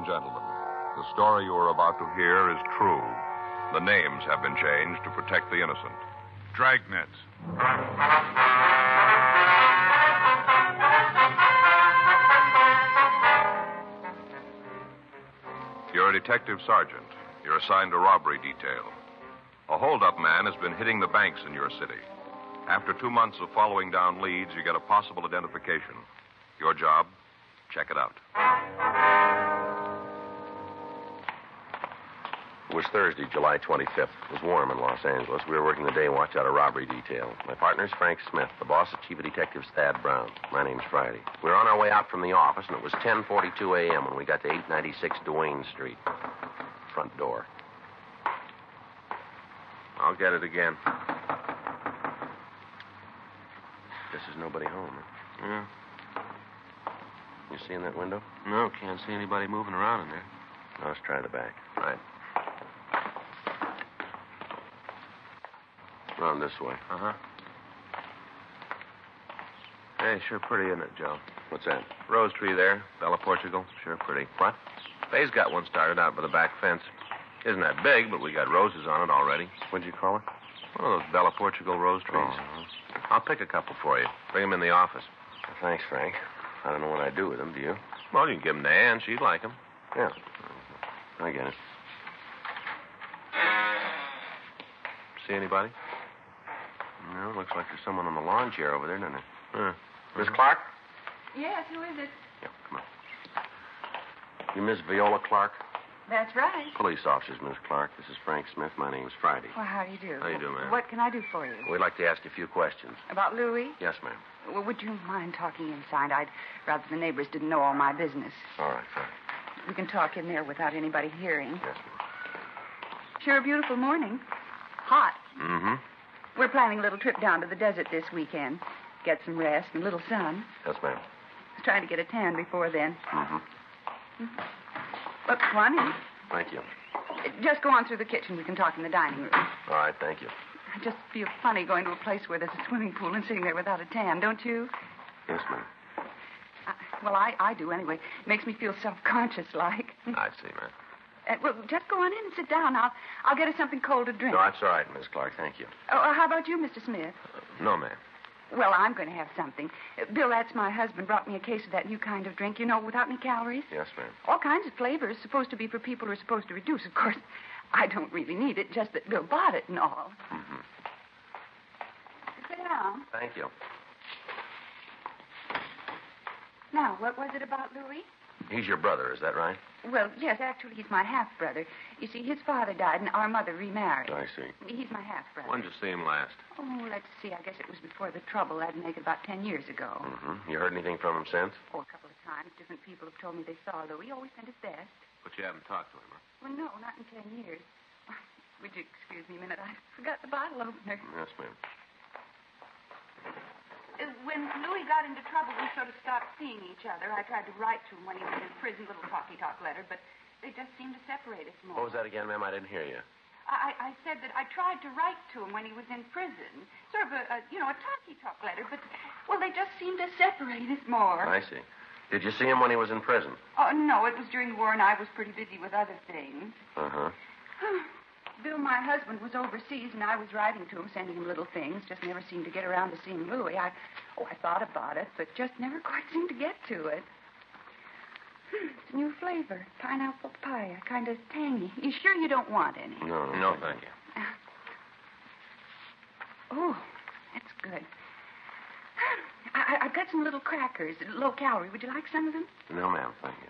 and gentlemen, the story you are about to hear is true. The names have been changed to protect the innocent. Dragnet. You're a detective sergeant. You're assigned a robbery detail. A holdup man has been hitting the banks in your city. After two months of following down leads, you get a possible identification. Your job? Check it out. It was Thursday, July 25th. It was warm in Los Angeles. We were working the day watch out a robbery detail. My partner's Frank Smith. The boss is Chief of Detectives Thad Brown. My name's Friday. We were on our way out from the office, and it was 10.42 a.m. when we got to 896 Duane Street. Front door. I'll get it again. Guess there's nobody home. Huh? Yeah. You see in that window? No, can't see anybody moving around in there. Let's try the back. Right. Around this way. Uh huh. Hey, sure pretty, isn't it, Joe? What's that? Rose tree there, Bella Portugal. Sure pretty. What? Fay's got one started out by the back fence. Isn't that big, but we got roses on it already. What'd you call it? One of those Bella Portugal rose trees. Oh. I'll pick a couple for you. Bring them in the office. Thanks, Frank. I don't know what I'd do with them, do you? Well, you can give them to Ann. She'd like them. Yeah. I get it. See anybody? No, looks like there's someone on the lawn chair over there, doesn't it? Huh. Miss Clark? Yes, who is it? Yeah, come on. You Miss Viola Clark? That's right. Police officers, Miss Clark. This is Frank Smith. My name's Friday. Well, how do you do? How do you do, ma'am? What can I do for you? We'd like to ask you a few questions. About Louis? Yes, ma'am. Well, would you mind talking inside? I'd rather the neighbors didn't know all my business. All right, fine. We can talk in there without anybody hearing. Yes, ma'am. Sure a beautiful morning. Hot. Mm-hmm. We're planning a little trip down to the desert this weekend. Get some rest and a little sun. Yes, ma'am. Trying to get a tan before then. Mm-hmm. Look, come on. Thank you. Just go on through the kitchen. We can talk in the dining room. All right, thank you. I just feel funny going to a place where there's a swimming pool and sitting there without a tan, don't you? Yes, ma'am. I, well, I, I do anyway. It makes me feel self-conscious like. I see, man. Uh, well, just go on in and sit down. I'll, I'll get us something cold to drink. No, that's all right, Miss Clark. Thank you. Oh, uh, how about you, Mr. Smith? No, ma'am. Well, I'm going to have something. Uh, Bill, that's my husband, brought me a case of that new kind of drink, you know, without any calories. Yes, ma'am. All kinds of flavors, supposed to be for people who are supposed to reduce. Of course, I don't really need it, just that Bill bought it and all. Mm-hmm. Sit down. Thank you. Now, what was it about Louis? He's your brother, is that right? Well, yes, actually, he's my half brother. You see, his father died and our mother remarried. I see. He's my half brother. When'd you see him last? Oh, let's see. I guess it was before the trouble. That'd make it about ten years ago. Mm-hmm. You heard anything from him since? Oh, a couple of times. Different people have told me they saw Louis. Always sent his best. But you haven't talked to him, huh? Well, no, not in ten years. Would you excuse me a minute? I forgot the bottle opener. Yes, ma'am. Uh, When Louis got into trouble, we sort of stopped seeing each other. I tried to write to him when he was in prison, little talky talk letter, but they just seemed to separate us more. What was that again, ma'am? I didn't hear you. I, I said that I tried to write to him when he was in prison, sort of a, a you know, a talky talk letter, but well, they just seemed to separate us more. I see. Did you see him when he was in prison? Oh no, it was during the war, and I was pretty busy with other things. Uh-huh. Bill, my husband, was overseas, and I was writing to him, sending him little things. Just never seemed to get around to seeing Louis. I, oh, I thought about it, but just never quite seemed to get to it. Hmm, It's a new flavor, pineapple papaya, kind of tangy. You sure you don't want any? No, No, thank you. Oh, that's good. I, I- I've got some little crackers, low calorie. Would you like some of them? No, ma'am. Thank you.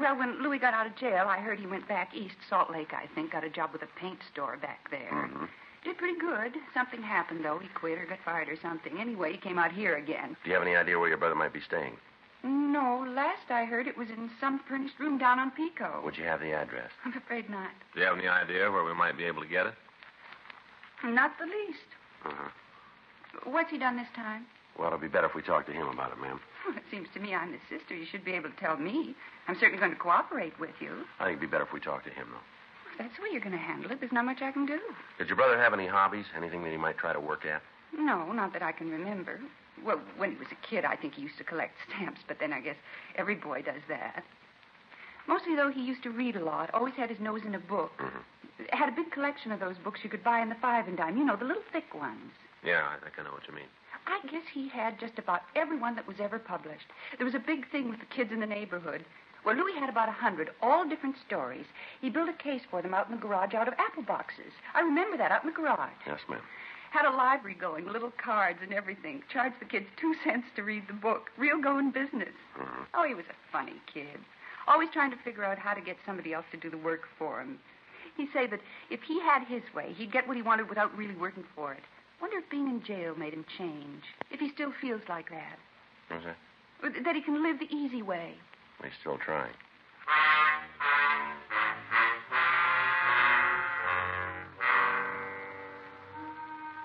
Well, when Louis got out of jail, I heard he went back east, Salt Lake, I think, got a job with a paint store back there. Mm-hmm. Did pretty good. Something happened, though. He quit or got fired or something. Anyway, he came out here again. Do you have any idea where your brother might be staying? No, last I heard it was in some furnished room down on Pico. Would you have the address? I'm afraid not. Do you have any idea where we might be able to get it? Not the least. Uh-huh. What's he done this time? Well, it'll be better if we talk to him about it, ma'am. Well, it seems to me I'm his sister. You should be able to tell me. I'm certainly going to cooperate with you. I think it'd be better if we talked to him, though. If that's the way you're going to handle it, there's not much I can do. Did your brother have any hobbies? Anything that he might try to work at? No, not that I can remember. Well, when he was a kid, I think he used to collect stamps, but then I guess every boy does that. Mostly, though, he used to read a lot. Always had his nose in a book. Mm-hmm. Had a big collection of those books you could buy in the five and dime. You know, the little thick ones. Yeah, I think I know what you mean. I guess he had just about every one that was ever published. There was a big thing with the kids in the neighborhood. Well, Louis had about a hundred, all different stories. He built a case for them out in the garage out of apple boxes. I remember that, out in the garage. Yes, ma'am. Had a library going, little cards and everything. Charged the kids two cents to read the book. Real going business. Mhm. Oh, he was a funny kid. Always trying to figure out how to get somebody else to do the work for him. He'd say that if he had his way, he'd get what he wanted without really working for it. I wonder if being in jail made him change. If he still feels like that. What's that? That he can live the easy way. He's still trying.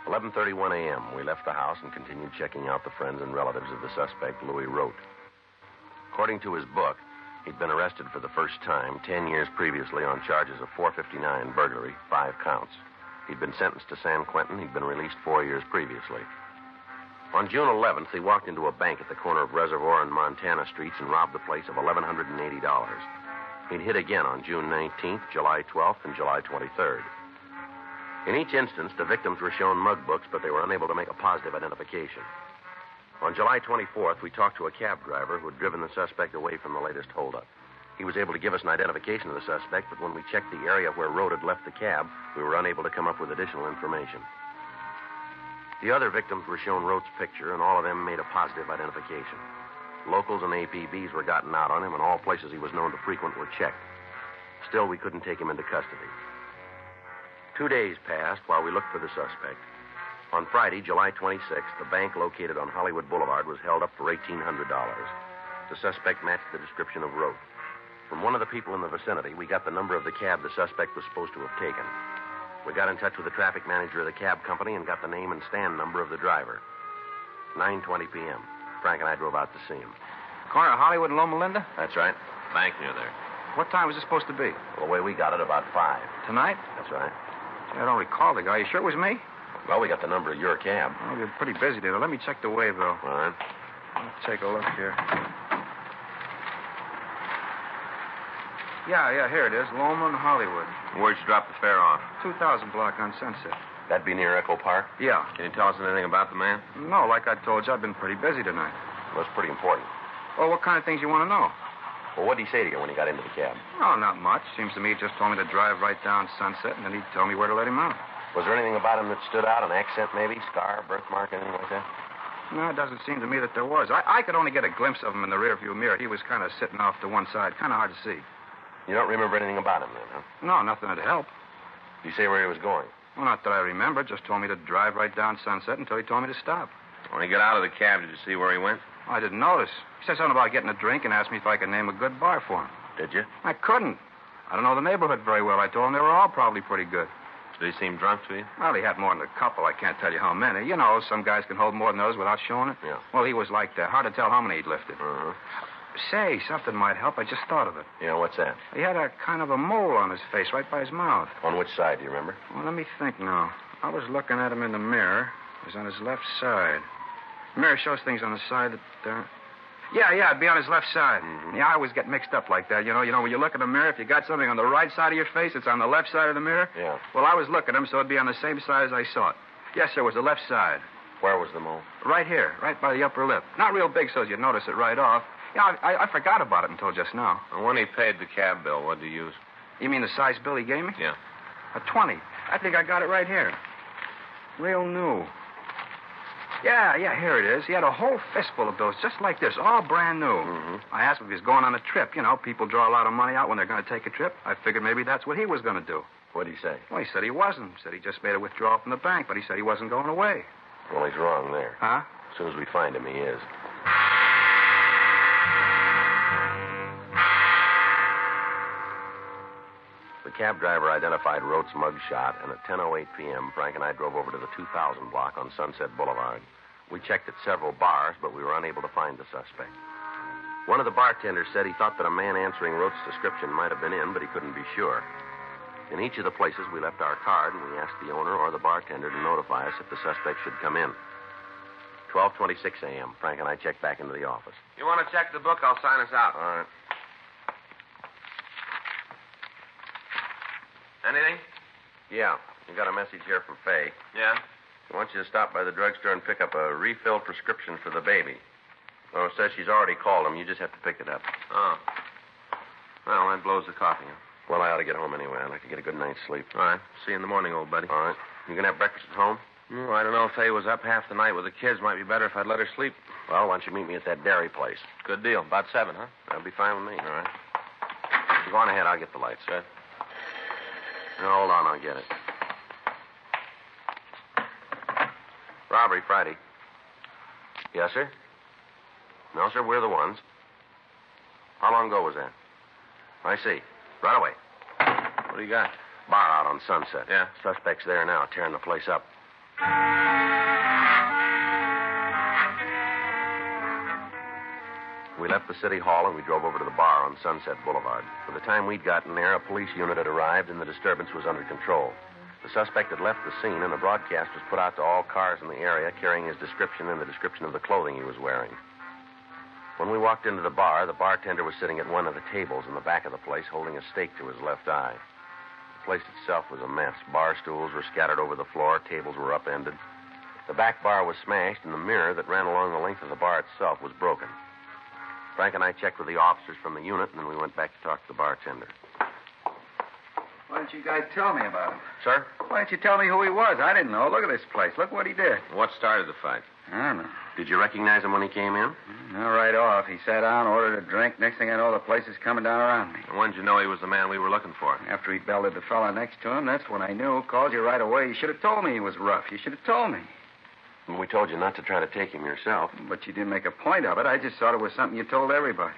Eleven thirty-one a.m. We left the house and continued checking out the friends and relatives of the suspect, Louis Rote. According to his book, he'd been arrested for the first time ten years previously on charges of 459 burglary, five counts. He'd been sentenced to San Quentin. He'd been released four years previously. On June 11th, he walked into a bank at the corner of Reservoir and Montana Streets and robbed the place of $1,180. He'd hit again on June 19th, July 12th, and July 23rd. In each instance, the victims were shown mug books, but they were unable to make a positive identification. On July 24th, we talked to a cab driver who had driven the suspect away from the latest holdup. He was able to give us an identification of the suspect, but when we checked the area where Rote had left the cab, we were unable to come up with additional information. The other victims were shown Rote's picture, and all of them made a positive identification. Locals and APBs were gotten out on him, and all places he was known to frequent were checked. Still, we couldn't take him into custody. Two days passed while we looked for the suspect. On Friday, July 26th, the bank located on Hollywood Boulevard was held up for $1,800. The suspect matched the description of Rote. From one of the people in the vicinity, we got the number of the cab the suspect was supposed to have taken. We got in touch with the traffic manager of the cab company and got the name and stand number of the driver. 9.20 p.m. Frank and I drove out to see him. Corner of Hollywood and Loma Linda? That's right. Bank near there. What time was it supposed to be? Well, the way we got it, about 5. Tonight? That's right. Gee, I don't recall the guy. You sure it was me? Well, we got the number of your cab. Oh, you're pretty busy today. Let me check the waybill. All right. Let's take a look here. Yeah, yeah, here it is. Loma and Hollywood. Where'd you drop the fare off? 2000 block on Sunset. That'd be near Echo Park. Yeah. Can you tell us anything about the man? No, like I told you, I've been pretty busy tonight. Well, it's pretty important. Well, what kind of things you want to know? Well, what did he say to you when he got into the cab? Oh, not much. Seems to me he just told me to drive right down Sunset, and then he'd tell me where to let him out. Was there anything about him that stood out? An accent, maybe? Scar, birthmark, anything like that? No, it doesn't seem to me that there was. I, I could only get a glimpse of him in the rearview mirror. He was kind of sitting off to one side, kind of hard to see. You don't remember anything about him then, huh? No, nothing would help. Did you say where he was going? Well, not that I remember. Just told me to drive right down Sunset until he told me to stop. When he got out of the cab, did you see where he went? I didn't notice. He said something about getting a drink and asked me if I could name a good bar for him. Did you? I couldn't. I don't know the neighborhood very well. I told him they were all probably pretty good. Did he seem drunk to you? Well, he had more than a couple. I can't tell you how many. You know, some guys can hold more than others without showing it. Yeah. Well, he was like that. Hard to tell how many he'd lifted. Uh-huh. Say, something might help. I just thought of it. Yeah, what's that? He had a kind of a mole on his face right by his mouth. On which side, do you remember? Well, let me think now. I was looking at him in the mirror. It was on his left side. The mirror shows things on the side that. Uh... Yeah, yeah, it'd be on his left side. Mhm. Yeah, I always get mixed up like that. You know, you know, when you look in the mirror, if you got something on the right side of your face, it's on the left side of the mirror. Yeah. Well, I was looking at him, so it'd be on the same side as I saw it. Yes, sir, it was the left side. Where was the mole? Right here, right by the upper lip. Not real big, so you'd notice it right off. Yeah, I, I, forgot about it until just now. And when he paid the cab bill, what did he use? You mean the size bill he gave me? Yeah. A 20. I think I got it right here. Real new. Yeah, yeah, here it is. He had a whole fistful of bills just like this, all brand new. Mm-hmm. I asked him if he was going on a trip. You know, people draw a lot of money out when they're going to take a trip. I figured maybe that's what he was going to do. What'd he say? Well, he said he wasn't. Said he just made a withdrawal from the bank, but he said he wasn't going away. Well, he's wrong there. Huh? As soon as we find him, he is. Cab driver identified Rote's mug shot, and at 10.08 p.m., Frank and I drove over to the 2000 block on Sunset Boulevard. We checked at several bars, but we were unable to find the suspect. One of the bartenders said he thought that a man answering Rote's description might have been in, but he couldn't be sure. In each of the places, we left our card, and we asked the owner or the bartender to notify us if the suspect should come in. 12.26 a.m., Frank and I checked back into the office. You want to check the book? I'll sign us out. All right. Anything? Yeah, You got a message here from Fay. Yeah. She wants you to stop by the drugstore and pick up a refill prescription for the baby. Oh, says she's already called him. You just have to pick it up. Oh. Well, that blows the coffee. Huh? Well, I ought to get home anyway. I'd like to get a good night's sleep. All right. See you in the morning, old buddy. All right. You gonna have breakfast at home? Oh, I don't know if Fay was up half the night with the kids. Might be better if I'd let her sleep. Well, why don't you meet me at that dairy place? Good deal. About seven, huh? That'll be fine with me. All right. Go on ahead. I'll get the lights. Good. No, hold on. I'll get it. Robbery Friday. Yes, sir? No, sir. We're the ones. How long ago was that? I see. Right away. What do you got? Bar out on Sunset. Yeah. Suspects there now, tearing the place up. We left the city hall and we drove over to the bar on Sunset Boulevard. By the time we'd gotten there, a police unit had arrived and the disturbance was under control. The suspect had left the scene and a broadcast was put out to all cars in the area carrying his description and the description of the clothing he was wearing. When we walked into the bar, the bartender was sitting at one of the tables in the back of the place holding a steak to his left eye. The place itself was a mess. Bar stools were scattered over the floor, tables were upended. The back bar was smashed, and the mirror that ran along the length of the bar itself was broken. Frank and I checked with the officers from the unit, and then we went back to talk to the bartender. Why didn't you guys tell me about him? Sir? Why didn't you tell me who he was? I didn't know. Look at this place. Look what he did. What started the fight? I don't know. Did you recognize him when he came in? No, right off. He sat down, ordered a drink. Next thing I know, the place is coming down around me. When did you know he was the man we were looking for? After he belted the fella next to him, that's when I knew. Called you right away. You should have told me he was rough. You should have told me. We told you not to try to take him yourself. But you didn't make a point of it. I just thought it was something you told everybody.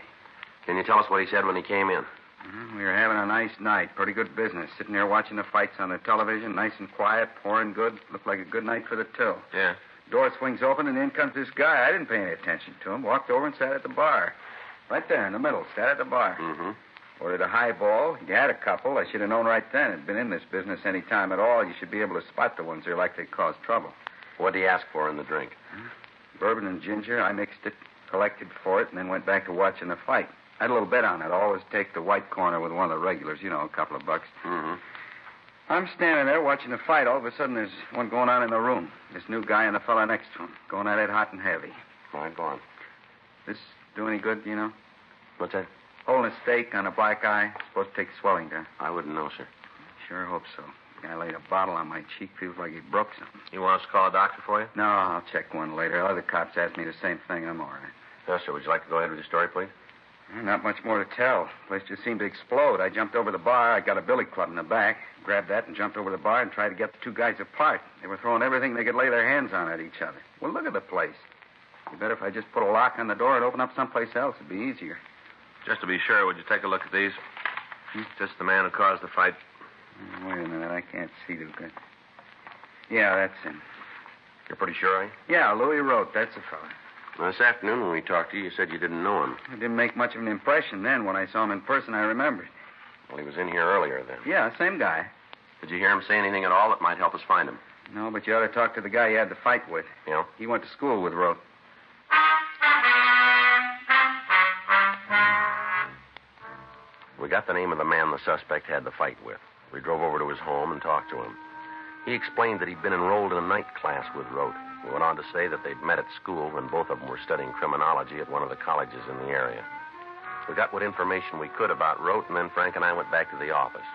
Can you tell us what he said when he came in? Mhm. We were having a nice night. Pretty good business. Sitting there watching the fights on the television. Nice and quiet. Pouring good. Looked like a good night for the till. Yeah. Door swings open, and in comes this guy. I didn't pay any attention to him. Walked over and sat at the bar. Right there in the middle. Sat at the bar. Mm-hmm. Ordered a highball. He had a couple. I should have known right then. Had been in this business any time at all. You should be able to spot the ones that are likely to cause trouble. What did he ask for in the drink? Bourbon and ginger. I mixed it, collected for it, and then went back to watching the fight. I had a little bet on it. I always take the white corner with one of the regulars. You know, a couple of bucks. Mm-hmm. I'm standing there watching the fight. All of a sudden, there's one going on in the room. This new guy and the fella next to him. Going at it hot and heavy. All right, go on. This do any good, you know? What's that? Holding a steak on a black eye. Supposed to take swelling down. I wouldn't know, sir. Sure hope so. Guy laid a bottle on my cheek. Feels like he broke something. You want us to call a doctor for you? No, I'll check one later. Other cops asked me the same thing. I'm all right. Yes, sir. Would you like to go ahead with your story, please? Not much more to tell. The place just seemed to explode. I jumped over the bar. I got a billy club in the back, grabbed that, and jumped over the bar and tried to get the two guys apart. They were throwing everything they could lay their hands on at each other. Well, look at the place. You better if I just put a lock on the door and open up someplace else, it'd be easier. Just to be sure, would you take a look at these? Hmm? Just the man who caused the fight. Wait a minute. I can't see too good. Yeah, that's him. You're pretty sure, are you? Yeah, Louis Rote. That's the fellow. This afternoon when we talked to you, you said you didn't know him. It didn't make much of an impression then. When I saw him in person, I remembered. Well, he was in here earlier then. Yeah, same guy. Did you hear him say anything at all that might help us find him? No, but you ought to talk to the guy you had the fight with. Yeah? He went to school with Rote. We got the name of the man the suspect had the fight with. We drove over to his home and talked to him. He explained that he'd been enrolled in a night class with Rote. He went on to say that they'd met at school when both of them were studying criminology at one of the colleges in the area. We got what information we could about Rote, and then Frank and I went back to the office.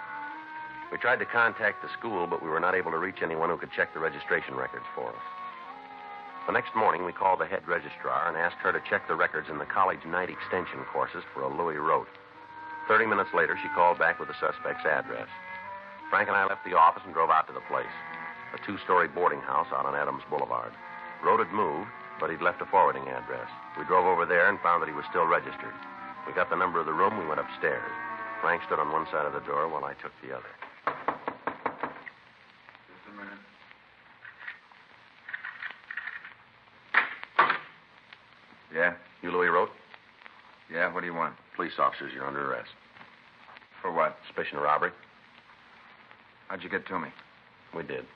We tried to contact the school, but we were not able to reach anyone who could check the registration records for us. The next morning, we called the head registrar and asked her to check the records in the college night extension courses for a Louis Rote. Thirty minutes later, she called back with the suspect's address. Frank and I left the office and drove out to the place, a two story boarding house out on Adams Boulevard. Rote had moved, but he'd left a forwarding address. We drove over there and found that he was still registered. We got the number of the room, we went upstairs. Frank stood on one side of the door while I took the other. Just a minute. Yeah, You Louis Rote? yeah. What do you want? Police officers, you're under arrest. For what? Suspicion of robbery? How'd you get to me? We did.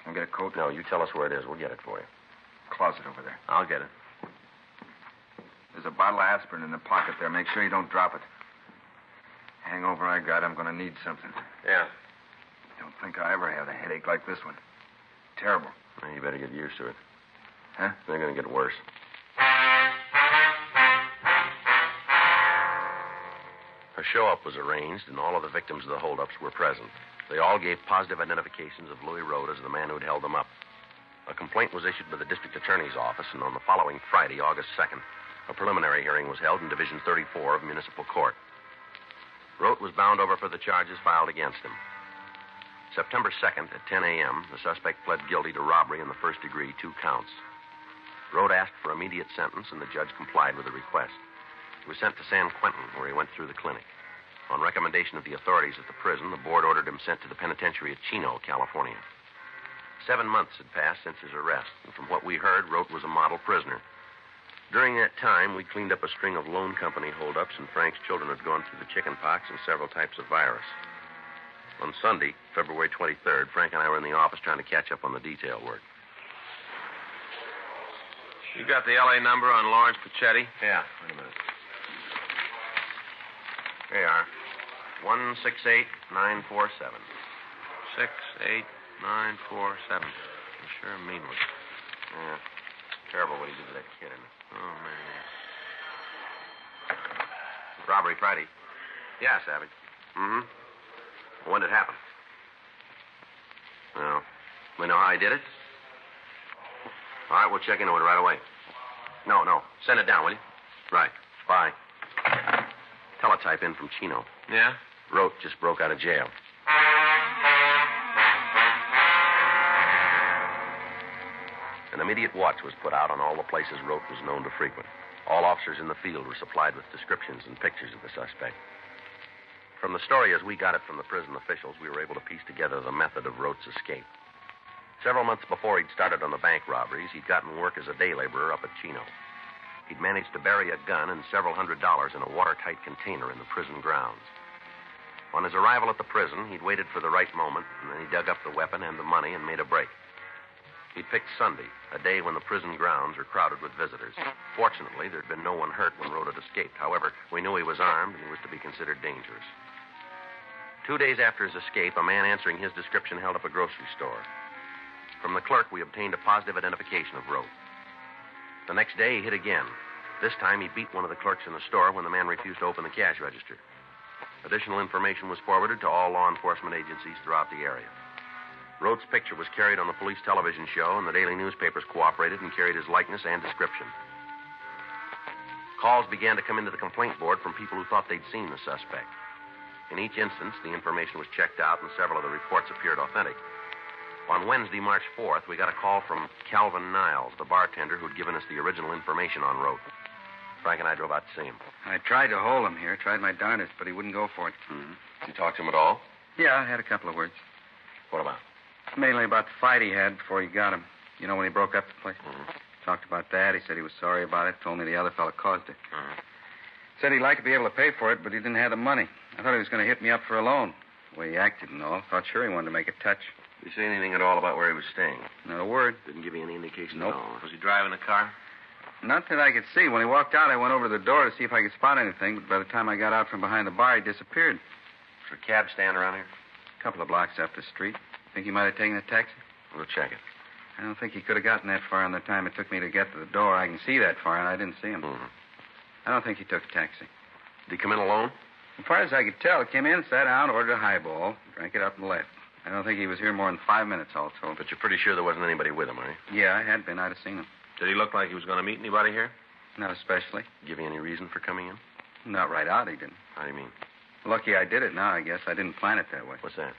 Can I get a coat? No, you tell us where it is. We'll get it for you. Closet over there. I'll get it. There's a bottle of aspirin in the pocket there. Make sure you don't drop it. Hangover I got, I'm going to need something. Yeah. Don't think I ever had a headache like this one. Terrible. Well, you better get used to it. Huh? They're going to get worse. A show up was arranged, and all of the victims of the holdups were present. They all gave positive identifications of Louis Rote as the man who'd held them up. A complaint was issued by the district attorney's office, and on the following Friday, August 2nd, a preliminary hearing was held in Division 34 of Municipal Court. Rote was bound over for the charges filed against him. September 2nd at 10 a.m., the suspect pled guilty to robbery in the first degree, two counts. Rote asked for immediate sentence, and the judge complied with the request. He was sent to San Quentin, where he went through the clinic. On recommendation of the authorities at the prison, the board ordered him sent to the penitentiary at Chino, California. Seven months had passed since his arrest, and from what we heard, Rote was a model prisoner. During that time, we cleaned up a string of loan company holdups, and Frank's children had gone through the chicken pox and several types of virus. On Sunday, February 23rd, Frank and I were in the office trying to catch up on the detail work. You got the L.A. number on Lawrence Pachetti? Yeah, wait a minute. You are. 168947. Six, eight, nine, four, seven. You sure mean one. Yeah. Terrible what he did to that kid, isn't it? Oh, man. Robbery Friday. Yeah, Savage. Mm-hmm. When did it happen? Well, we know how he did it? All right, we'll check into it right away. No, no. Send it down, will you? Right. Bye. Teletype in from Chino. Yeah? Rote just broke out of jail. An immediate watch was put out on all the places Rote was known to frequent. All officers in the field were supplied with descriptions and pictures of the suspect. From the story as we got it from the prison officials, we were able to piece together the method of Rote's escape. Several months before he'd started on the bank robberies, he'd gotten work as a day laborer up at Chino. He'd managed to bury a gun and several hundred dollars in a watertight container in the prison grounds. On his arrival at the prison, he'd waited for the right moment, and then he dug up the weapon and the money and made a break. He'd picked Sunday, a day when the prison grounds were crowded with visitors. Fortunately, there'd been no one hurt when Rhoda escaped. However, we knew he was armed and he was to be considered dangerous. Two days after his escape, a man answering his description held up a grocery store. From the clerk, we obtained a positive identification of Rote. The next day, he hit again. This time, he beat one of the clerks in the store when the man refused to open the cash register. Additional information was forwarded to all law enforcement agencies throughout the area. Rote's picture was carried on the police television show, and the daily newspapers cooperated and carried his likeness and description. Calls began to come into the complaint board from people who thought they'd seen the suspect. In each instance, the information was checked out, and several of the reports appeared authentic. On Wednesday, March 4th, we got a call from Calvin Niles, the bartender who'd given us the original information on Rote. Frank and I drove out to see him. I tried to hold him here, tried my darndest, but he wouldn't go for it. Mm-hmm. Did you talk to him at all? Yeah, I had a couple of words. What about? Mainly about the fight he had before he got him. You know, when he broke up the place? Mm-hmm. Talked about that. He said he was sorry about it. Told me the other fellow caused it. Mm-hmm. Said he'd like to be able to pay for it, but he didn't have the money. I thought he was going to hit me up for a loan. The way he acted and all. Thought sure he wanted to make a touch. Did he say anything at all about where he was staying? Not a word. Didn't give you any indication Nope. at all. Was he driving the car? Not that I could see. When he walked out, I went over to the door to see if I could spot anything, but by the time I got out from behind the bar, he disappeared. Is there a cab stand around here? A couple of blocks up the street. Think he might have taken a taxi? We'll check it. I don't think he could have gotten that far in the time it took me to get to the door. I can see that far, and I didn't see him. Mm-hmm. I don't think he took a taxi. Did he come in alone? As far as I could tell, he came in, sat down, ordered a highball, drank it up, and left. I don't think he was here more than five minutes, all told. But you're pretty sure there wasn't anybody with him, are you? Yeah, I had been. I'd have seen him. Did he look like he was going to meet anybody here? Not especially. Give you any reason for coming in? Not right out, he didn't. How do you mean? Lucky I did it now, I guess. I didn't plan it that way. What's that?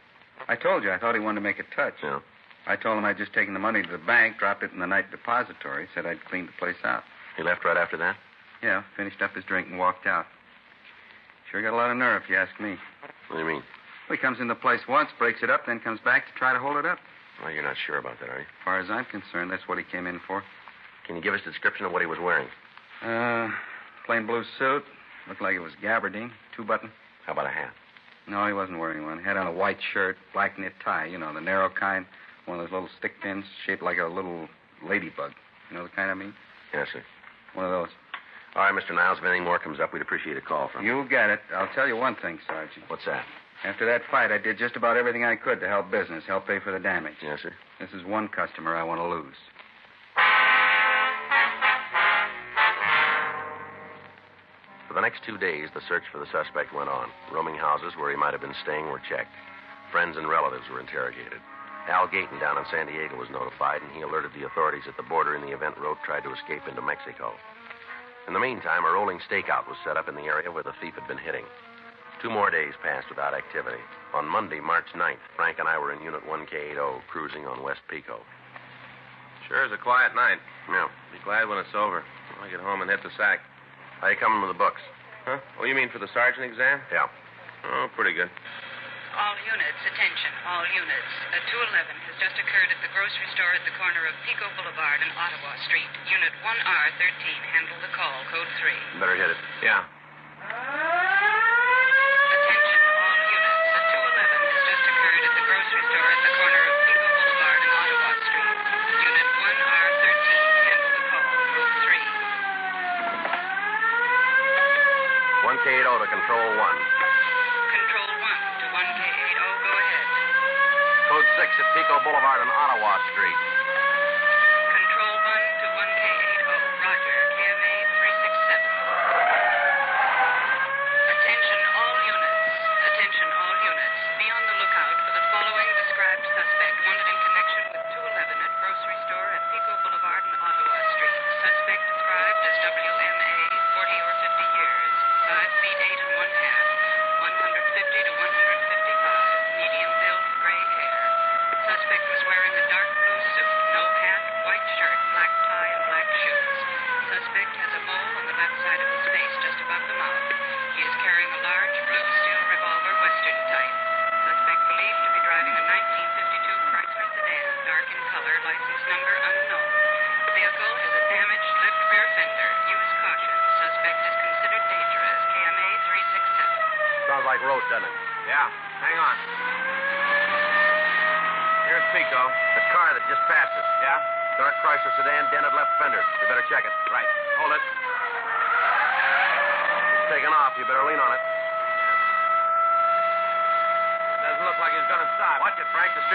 I told you I thought he wanted to make a touch. Yeah. I told him I'd just taken the money to the bank, dropped it in the night depository, said I'd cleaned the place out. He left right after that? Yeah, finished up his drink and walked out. Sure got a lot of nerve, if you ask me. What do you mean? He comes in the place once, breaks it up, then comes back to try to hold it up. Well, you're not sure about that, are you? As far as I'm concerned, that's what he came in for. Can you give us a description of what he was wearing? Uh, plain blue suit. Looked like it was gabardine, two button. How about a hat? No, he wasn't wearing one. He had on a white shirt, black knit tie, you know, the narrow kind, one of those little stick pins shaped like a little ladybug. You know the kind I mean? Yes, sir. One of those. All right, Mr. Niles, if anything more comes up, we'd appreciate a call from you. You get it. I'll tell you one thing, Sergeant. What's that? After that fight, I did just about everything I could to help business, help pay for the damage. Yes, sir. This is one customer I want to lose. For the next two days, the search for the suspect went on. Roaming houses where he might have been staying were checked. Friends and relatives were interrogated. Al Gayton down in San Diego was notified, and he alerted the authorities at the border in the event Rote tried to escape into Mexico. In the meantime, a rolling stakeout was set up in the area where the thief had been hitting. Two more days passed without activity. On Monday, March 9th, Frank and I were in Unit 1K80 cruising on West Pico. Sure is a quiet night. Yeah. Be glad when it's over. I'll get home and hit the sack. How you coming with the books? Huh? Oh, you mean for the sergeant exam? Yeah. Oh, pretty good. All units, attention, all units. A 211 has just occurred at the grocery store at the corner of Pico Boulevard and Ottawa Street. Unit 1R13 handled the call, code 3. Better hit it. Yeah. Attention, all units. A 211 has just occurred at the grocery store at the corner of Pico Boulevard and Ottawa Street. Unit 1R13 handled the call, code 3. 1K80 to Control 1. Control 1 to 1K80, go ahead. Code 6 at Pico Boulevard and Ottawa Street.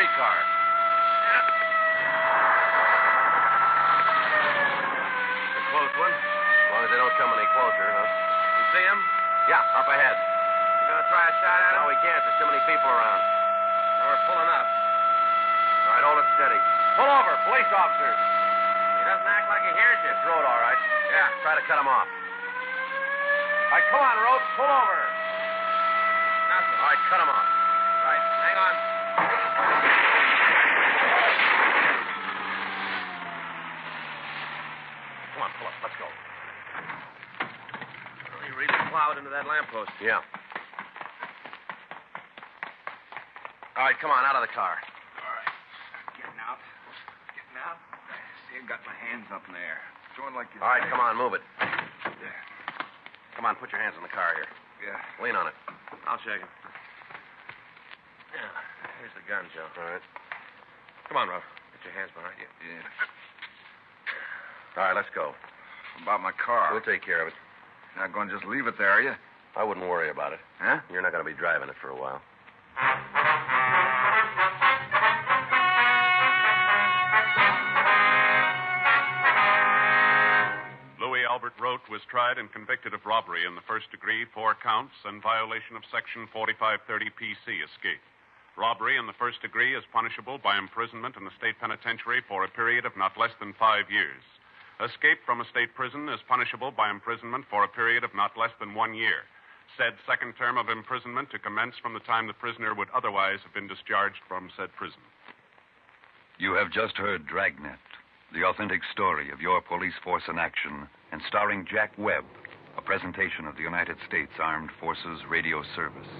Streetcar. It's a close one. As long as they don't come any closer, huh? You see him? Yeah, up ahead. You to try a shot at him? No, we can't. There's too many people around. Oh, we're pulling up. All right, hold it steady. Pull over, police officers. He doesn't act like he hears you. It's Rote, all right. Yeah. Try to cut him off. All right, come on, Rote. Pull over. Nothing. All right, cut him off. Right. Hang on. Come on, pull up. Let's go. Oh, plowed into that lamppost. Yeah. All right, come on, out of the car. All right. Getting out. Getting out. See, I've got my hands up in the air. Doing like you All right, come on, move it. Yeah. Come on, put your hands on the car here. Yeah. Lean on it. I'll shake him. Yeah. Here's the gun, Joe. All right. Come on, Ruff. Get your hands behind you. Yeah. All right, let's go. About my car. We'll take care of it. Not going to just leave it there, are you? I wouldn't worry about it. Huh? You're not going to be driving it for a while. Louis Albert Rote was tried and convicted of robbery in the first degree, four counts, and violation of Section 4530 PC escape. Robbery in the first degree is punishable by imprisonment in the state penitentiary for a period of not less than five years. Escape from a state prison is punishable by imprisonment for a period of not less than one year. Said second term of imprisonment to commence from the time the prisoner would otherwise have been discharged from said prison. You have just heard Dragnet, the authentic story of your police force in action, and starring Jack Webb, a presentation of the United States Armed Forces Radio Service.